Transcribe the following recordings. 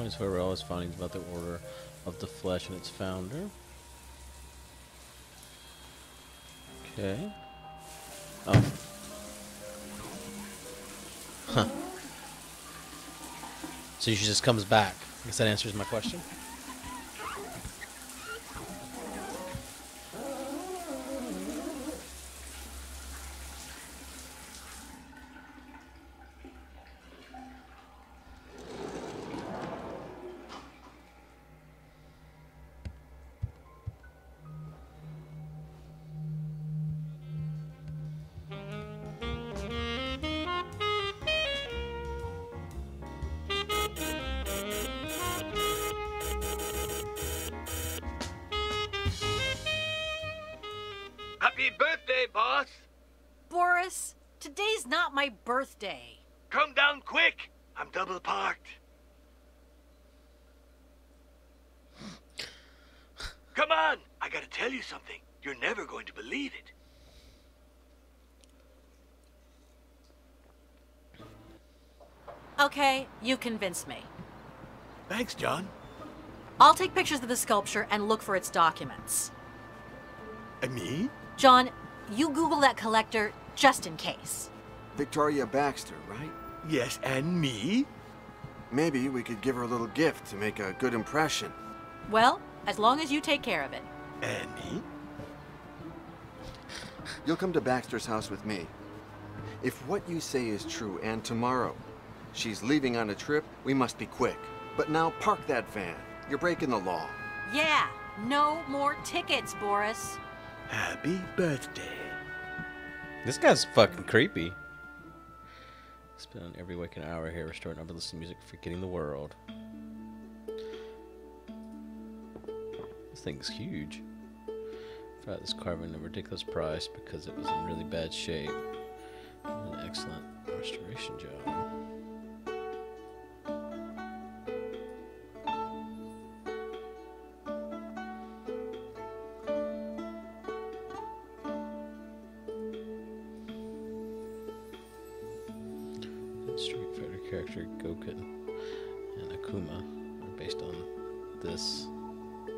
Points, however, all his findings about the order of the flesh and its founder. Okay. Oh. Huh. So she just comes back. I guess that answers my question. Happy birthday, boss! Boris, today's not my birthday. Come down quick! I'm double parked. Come on! I gotta tell you something. You're never going to believe it. Okay, you convinced me. Thanks, John. I'll take pictures of the sculpture and look for its documents. And me? John, you Google that collector just in case. Victoria Baxter, right? Yes, and me? Maybe we could give her a little gift to make a good impression. Well, as long as you take care of it. And me? You'll come to Baxter's house with me. If what you say is true, and tomorrow she's leaving on a trip, we must be quick. But now park that van. You're breaking the law. Yeah, no more tickets, Boris. Happy birthday. This guy's fucking creepy. Spend every waking hour here restoring to music, forgetting the world. This thing's huge. I this carving at a ridiculous price because it was in really bad shape. An excellent restoration job.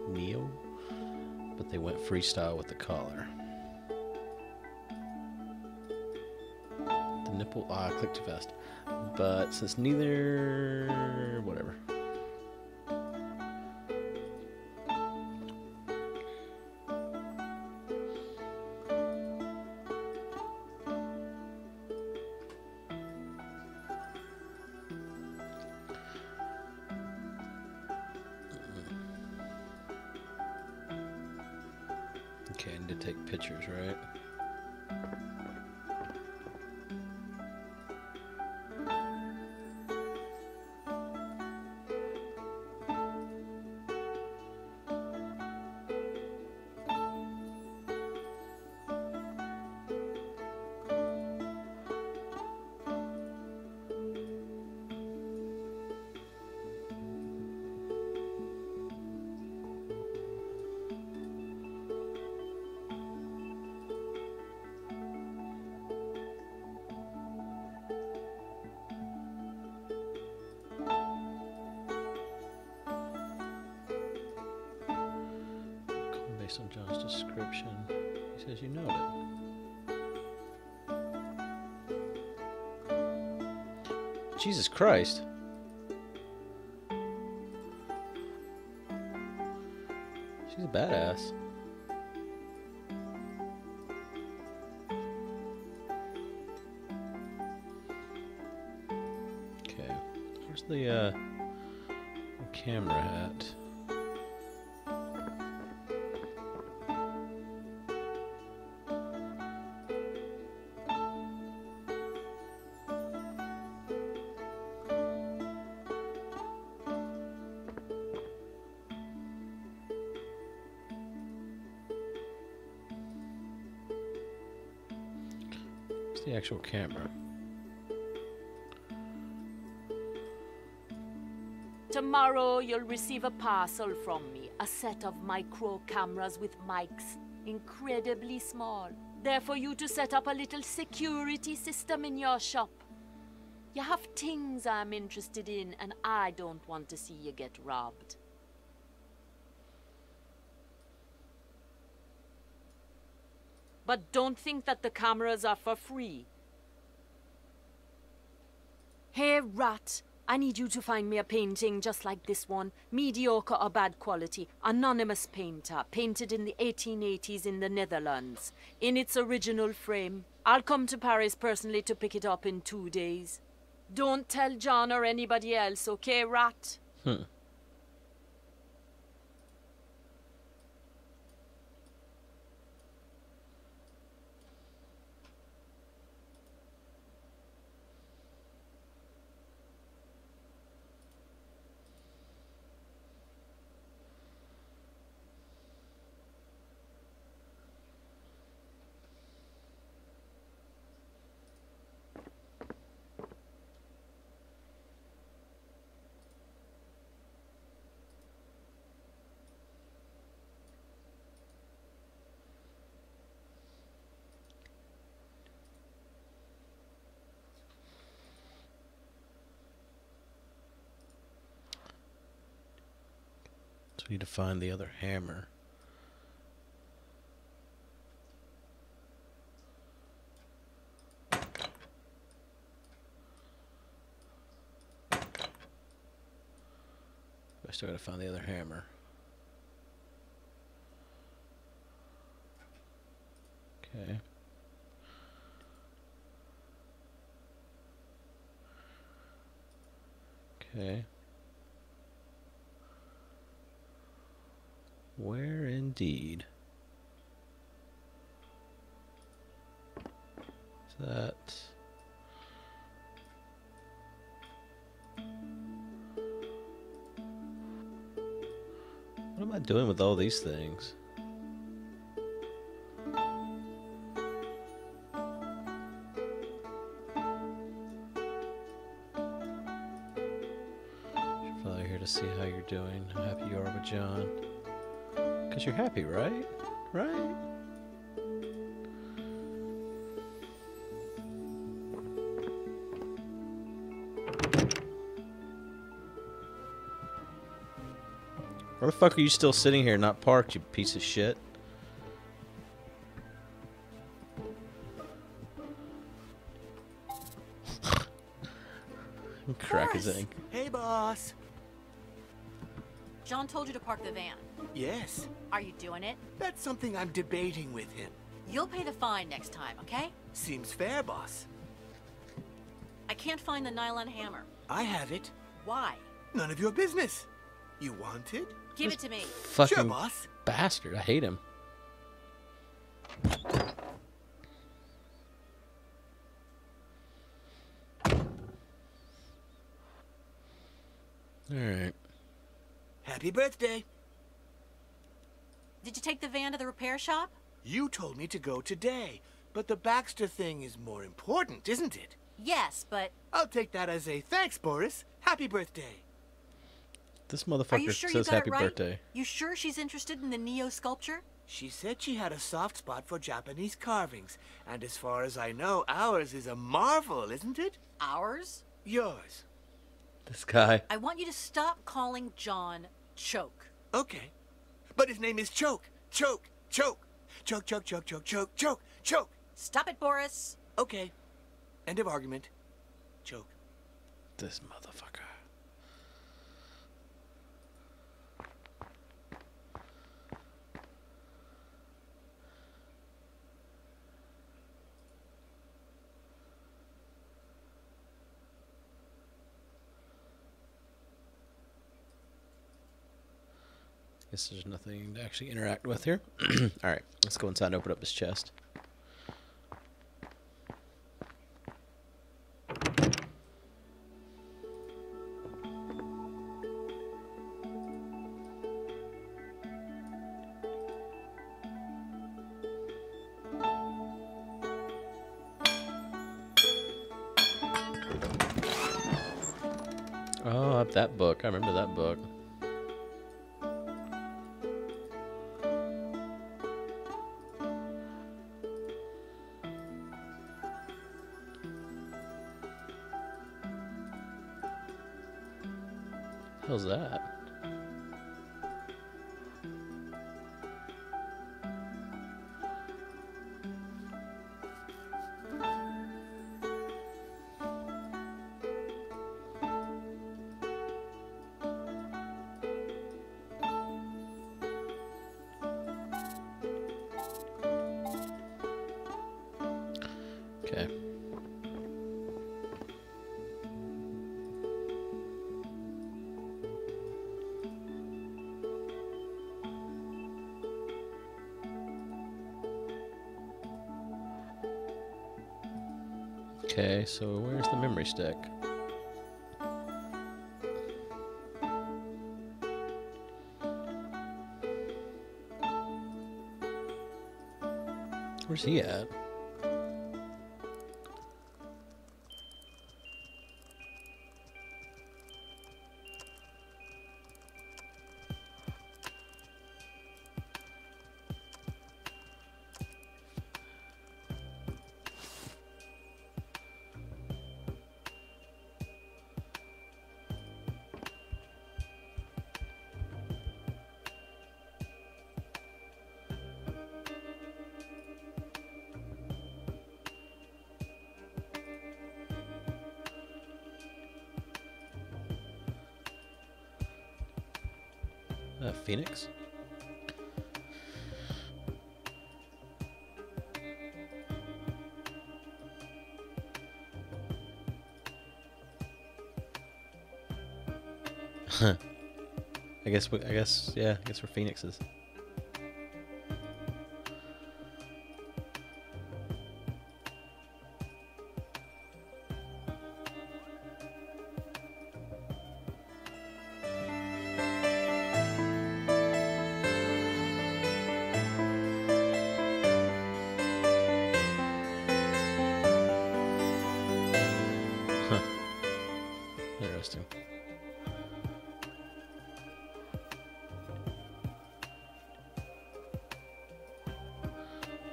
Neo, but they went freestyle with the collar. The nipple, ah, clicked too fast. But since neither, whatever. Take pictures, right? Based on John's description, he says you know it. Jesus Christ. She's a badass. Okay. Where's the uh camera at? Actual camera? Tomorrow you'll receive a parcel from me, a set of micro cameras with mics, incredibly small. There for you to set up a little security system in your shop. You have things I'm interested in, and I don't want to see you get robbed. But don't think that the cameras are for free. Hey, Rat, I need you to find me a painting just like this one. Mediocre or bad quality. Anonymous painter. Painted in the 1880s in the Netherlands. In its original frame. I'll come to Paris personally to pick it up in two days. Don't tell John or anybody else, okay, Rat? Hmm. So we need to find the other hammer. I still gotta find the other hammer. Okay. Okay. Where that. What am I doing with all these things? Follow here to see how you're doing. How happy you are with John. Because you're happy, right? Right? Where the fuck are you still sitting here, not parked, you piece of shit? Crack his egg. Hey, boss. John told you to park the van. Yes, Are you doing it? that's something I'm debating with him. You'll pay the fine next time, okay? Seems fair, boss. I can't find the nylon hammer. I have it. Why? None of your business. You want it? Give it to me. Fucking Sure, boss. bastard. I hate him. Alright. Happy birthday. Did you take the van to the repair shop? You told me to go today, but the Baxter thing is more important, isn't it? Yes, but I'll take that as a thanks, Boris. Happy birthday. This are motherfucker you sure you says got happy it right? birthday. You sure she's interested in the Neo sculpture? She said she had a soft spot for Japanese carvings, and as far as I know, ours is a marvel, isn't it? Ours? Yours. This guy. I want you to stop calling John Choke. Okay. But his name is Choke. Choke. Choke. Choke, choke, choke, choke, choke, choke, choke. Stop it, Boris. Okay. End of argument. Choke. This motherfucker. Guess there's nothing to actually interact with here. Alright, let's go inside and open up this chest. Oh, that book. I remember that book. Hell's that? Okay, so where's the memory stick? Where's he at? Uh, Phoenix? I guess we, I guess yeah, I guess we're phoenixes.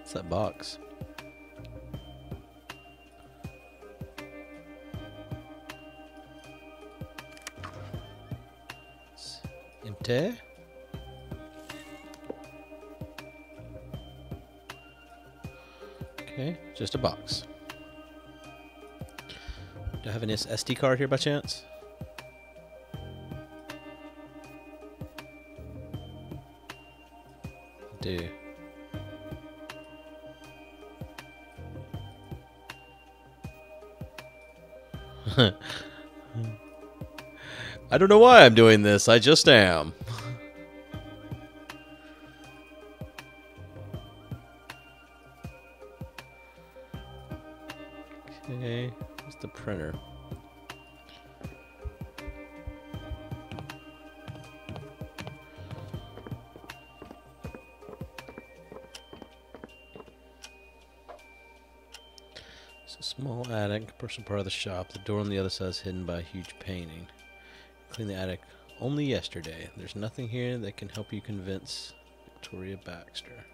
What's that box? It's empty. Okay, just a box. Do I have an SD card here by chance? Do. I don't know why I'm doing this. I just am. Small attic, personal part of the shop. The door on the other side is hidden by a huge painting. Cleaned the attic only yesterday. There's nothing here that can help you convince Victoria Baxter.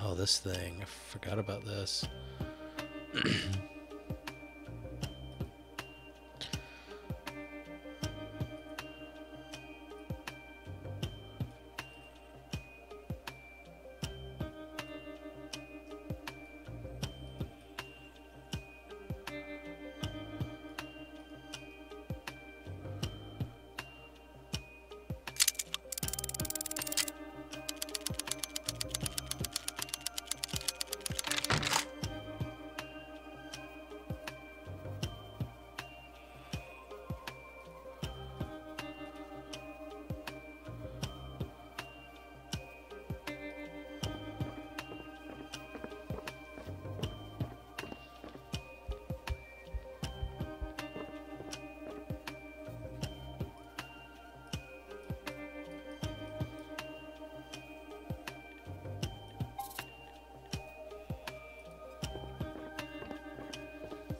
Oh, this thing. I forgot about this.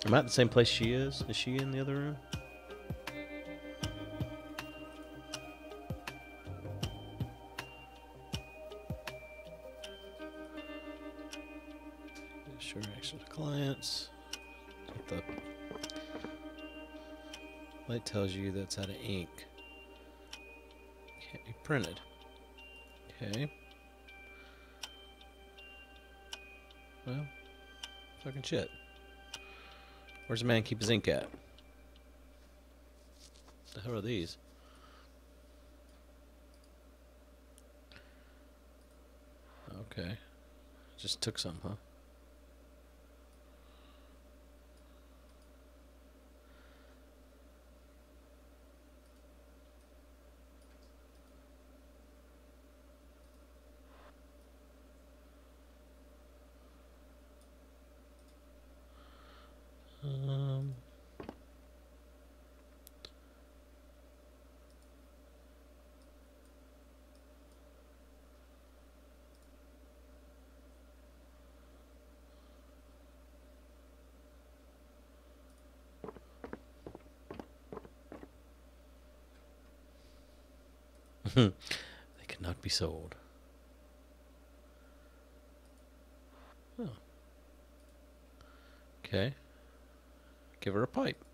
Am I at the same place she is? Is she in the other room? Sure, access to clients. The? Light tells you that's out of ink. Can't be printed. Okay. Well, fucking shit. Where's the man keep his ink at? The hell are these? Okay. Just took some, huh? Hmm. they cannot be sold. Oh. Okay. Give her a pipe.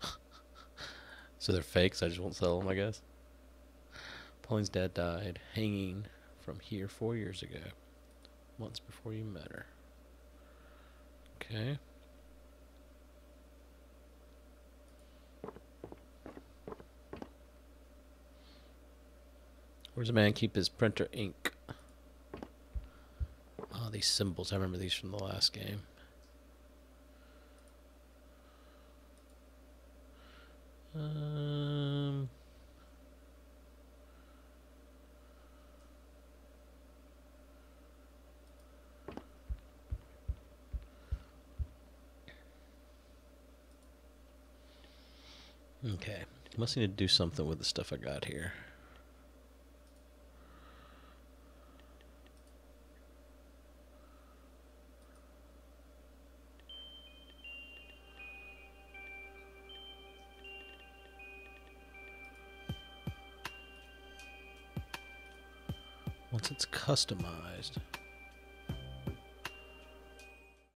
so they're fakes. I just won't sell them, I guess. Pauline's dad died hanging from here four years ago, months before you met her. Okay. Where's the man keep his printer ink? Oh, these symbols. I remember these from the last game. Um. Okay. Must need to do something with the stuff I got here. Once it's customized.